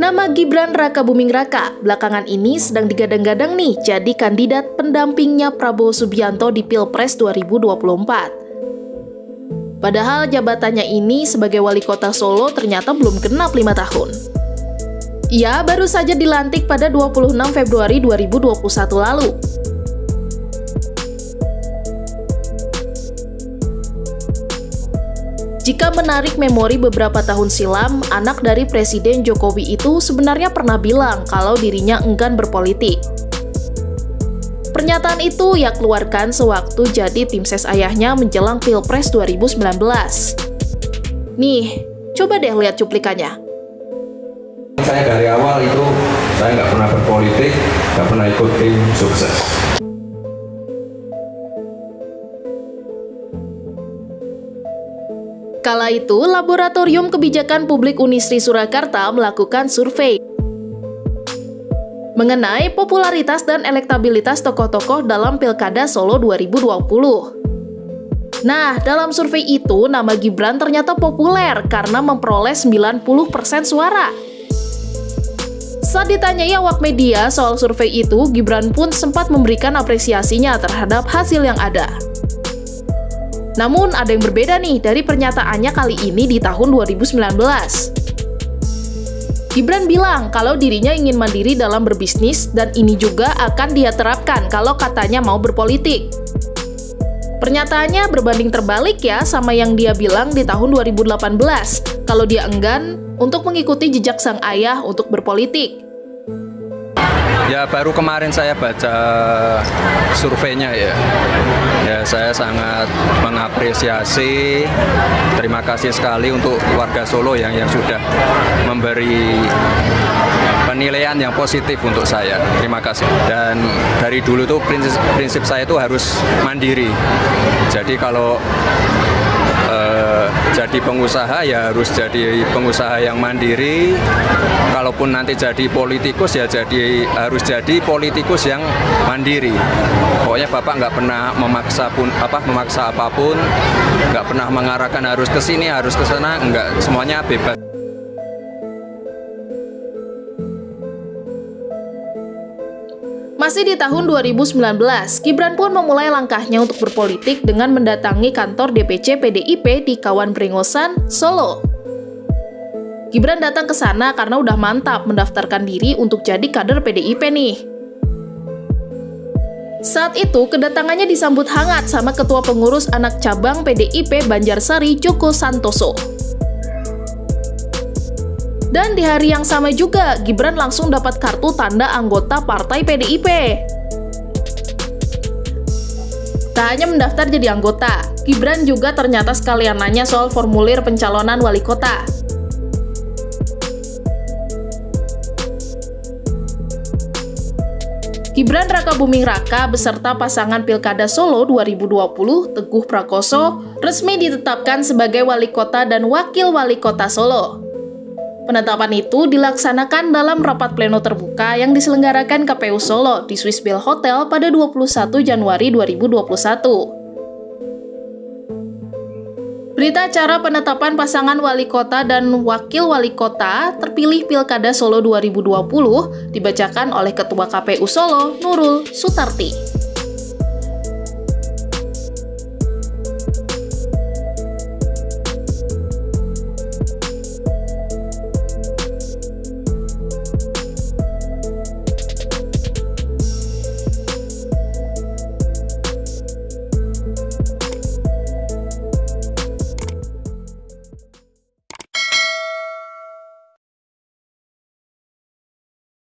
Nama Gibran Raka Buming Raka belakangan ini sedang digadang-gadang nih jadi kandidat pendampingnya Prabowo Subianto di Pilpres 2024. Padahal jabatannya ini sebagai wali kota Solo ternyata belum genap lima tahun. Ia baru saja dilantik pada 26 Februari 2021 lalu. Jika menarik memori beberapa tahun silam, anak dari Presiden Jokowi itu sebenarnya pernah bilang kalau dirinya enggan berpolitik. Pernyataan itu ia keluarkan sewaktu jadi tim ses ayahnya menjelang Pilpres 2019. Nih, coba deh lihat cuplikannya. Saya dari awal itu, saya nggak pernah berpolitik, nggak pernah ikut tim sukses. Kala itu, Laboratorium Kebijakan Publik Unisri Surakarta melakukan survei mengenai popularitas dan elektabilitas tokoh-tokoh dalam Pilkada Solo 2020. Nah, dalam survei itu, nama Gibran ternyata populer karena memperoleh 90% suara. Saat ditanyai awak media soal survei itu, Gibran pun sempat memberikan apresiasinya terhadap hasil yang ada. Namun ada yang berbeda nih dari pernyataannya kali ini di tahun 2019. Gibran bilang kalau dirinya ingin mandiri dalam berbisnis dan ini juga akan dia terapkan kalau katanya mau berpolitik. Pernyataannya berbanding terbalik ya sama yang dia bilang di tahun 2018, kalau dia enggan untuk mengikuti jejak sang ayah untuk berpolitik. Ya baru kemarin saya baca surveinya ya. Ya saya sangat mengapresiasi. Terima kasih sekali untuk warga Solo yang yang sudah memberi penilaian yang positif untuk saya. Terima kasih. Dan dari dulu tuh prinsip, prinsip saya itu harus mandiri. Jadi kalau jadi pengusaha ya harus jadi pengusaha yang mandiri. Kalaupun nanti jadi politikus ya jadi harus jadi politikus yang mandiri. Pokoknya bapak nggak pernah memaksa pun apa memaksa apa pun, nggak pernah mengarahkan harus ke sini harus ke sana, nggak semuanya bebas. Masih di tahun 2019, Gibran pun memulai langkahnya untuk berpolitik dengan mendatangi kantor DPC PDIP di Kawan Brengosan, Solo. Gibran datang ke sana karena udah mantap mendaftarkan diri untuk jadi kader PDIP nih. Saat itu, kedatangannya disambut hangat sama Ketua Pengurus Anak Cabang PDIP Banjarsari Joko Santoso. Dan di hari yang sama juga, Gibran langsung dapat kartu tanda anggota partai PDIP. Tak hanya mendaftar jadi anggota, Gibran juga ternyata sekalian nanya soal formulir pencalonan wali kota. Gibran Raka Buming Raka beserta pasangan Pilkada Solo 2020 Teguh Prakoso resmi ditetapkan sebagai wali kota dan wakil wali kota Solo. Penetapan itu dilaksanakan dalam rapat pleno terbuka yang diselenggarakan KPU Solo di Swiss Bell Hotel pada 21 Januari 2021. Berita acara penetapan pasangan wali kota dan wakil wali kota terpilih Pilkada Solo 2020 dibacakan oleh Ketua KPU Solo, Nurul Sutarti.